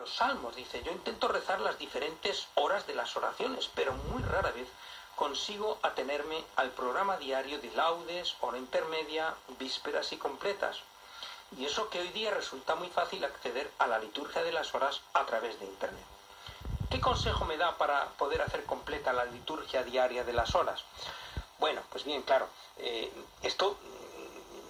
Los salmos, dice, yo intento rezar las diferentes horas de las oraciones, pero muy rara vez consigo atenerme al programa diario de laudes, hora intermedia, vísperas y completas. Y eso que hoy día resulta muy fácil acceder a la liturgia de las horas a través de Internet. ¿Qué consejo me da para poder hacer completa la liturgia diaria de las horas? Bueno, pues bien, claro, eh, esto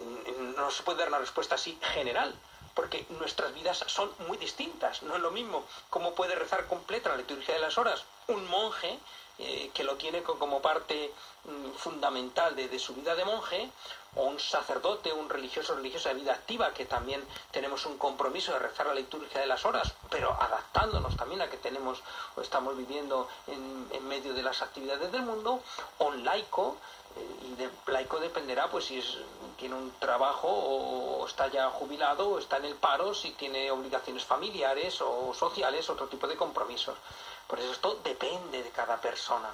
mm, no se puede dar una respuesta así general, porque nuestras vidas son muy distintas. No es lo mismo cómo puede rezar completa la liturgia de las horas un monje eh, que lo tiene como parte mm, fundamental de, su vida de monje, o un sacerdote, un religioso religiosa de vida activa, que también tenemos un compromiso de rezar la liturgia de las horas, pero adaptándonos también a que tenemos o estamos viviendo en, en medio de las actividades del mundo, o un laico, de laico dependerá pues si es, tiene un trabajo o está ya jubilado o está en el paro, si tiene obligaciones familiares o sociales, otro tipo de compromisos. Por eso esto depende de cada persona.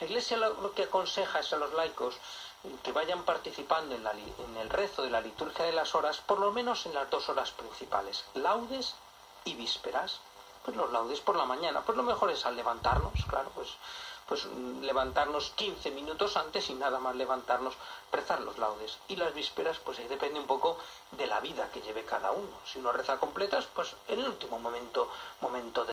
La Iglesia lo que aconseja es a los laicos que vayan participando en, en, el rezo de la liturgia de las horas, por lo menos en las dos horas principales, laudes y vísperas. Pues los laudes por la mañana, pues lo mejor es al levantarnos, claro, pues, pues levantarnos 15 minutos antes y nada más levantarnos, rezar los laudes. Y las vísperas, pues ahí depende un poco de la vida que lleve cada uno. Si uno reza completas, pues en el último momento, momento de